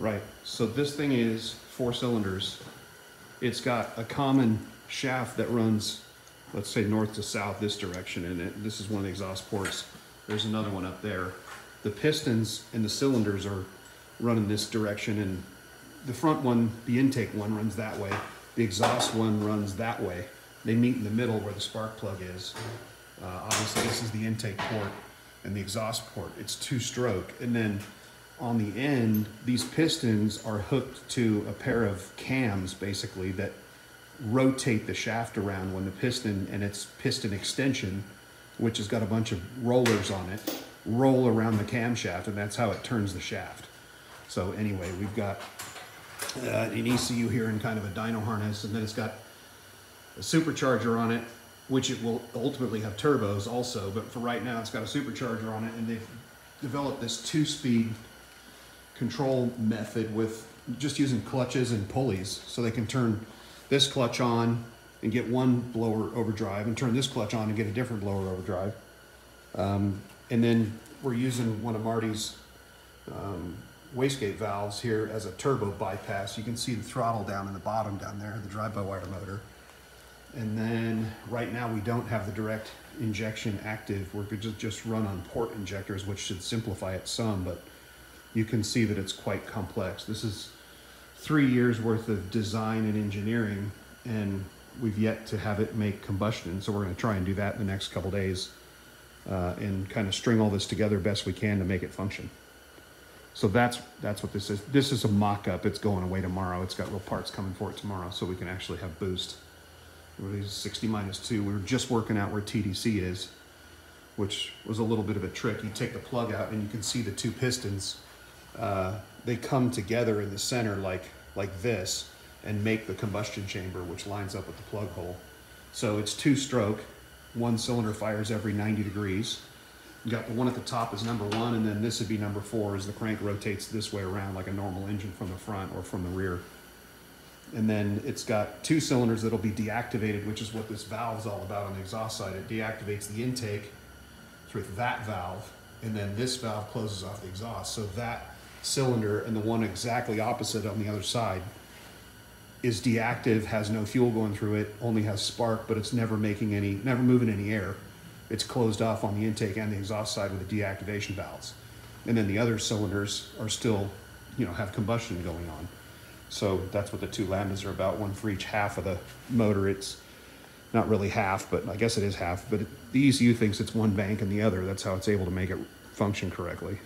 Right, so this thing is four cylinders. It's got a common shaft that runs, let's say north to south this direction, and it, this is one of the exhaust ports. There's another one up there. The pistons and the cylinders are running this direction, and the front one, the intake one, runs that way. The exhaust one runs that way. They meet in the middle where the spark plug is. Uh, obviously, this is the intake port and the exhaust port. It's two stroke. And then on the end, these pistons are hooked to a pair of cams basically that rotate the shaft around when the piston and its piston extension, which has got a bunch of rollers on it, roll around the camshaft, and that's how it turns the shaft. So anyway, we've got uh, an ECU here in kind of a dyno harness, and then it's got a supercharger on it, which it will ultimately have turbos also, but for right now it's got a supercharger on it, and they've developed this two-speed control method with just using clutches and pulleys, so they can turn this clutch on and get one blower overdrive, and turn this clutch on and get a different blower overdrive. Um, and then we're using one of Marty's um, wastegate valves here as a turbo bypass. You can see the throttle down in the bottom down there, the drive-by-wire motor. And then right now we don't have the direct injection active. We're just, just run on port injectors, which should simplify it some, but you can see that it's quite complex. This is three years worth of design and engineering, and we've yet to have it make combustion. So we're gonna try and do that in the next couple days uh, and kind of string all this together best we can to make it function. So that's that's what this is. This is a mock-up. It's going away tomorrow. It's got real parts coming for it tomorrow, so we can actually have boost. It was 60 minus two. We were just working out where TDC is, which was a little bit of a trick. You take the plug out and you can see the two pistons. Uh, they come together in the center like like this and make the combustion chamber, which lines up with the plug hole. So it's two stroke. One cylinder fires every 90 degrees. You got the one at the top is number one, and then this would be number four as the crank rotates this way around like a normal engine from the front or from the rear. And then it's got two cylinders that'll be deactivated, which is what this valve's all about on the exhaust side. It deactivates the intake through that valve, and then this valve closes off the exhaust. So that cylinder and the one exactly opposite on the other side is deactive, has no fuel going through it, only has spark, but it's never making any, never moving any air. It's closed off on the intake and the exhaust side with the deactivation valves. And then the other cylinders are still, you know, have combustion going on. So that's what the two lambdas are about, one for each half of the motor. It's not really half, but I guess it is half. But the ECU thinks it's one bank and the other. That's how it's able to make it function correctly.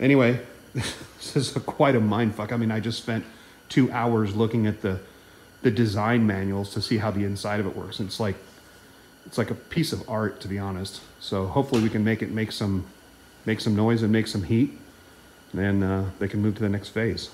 Anyway, this is a, quite a mind fuck. I mean, I just spent two hours looking at the the design manuals to see how the inside of it works. And it's like it's like a piece of art, to be honest. So hopefully we can make it make some make some noise and make some heat, and uh, they can move to the next phase.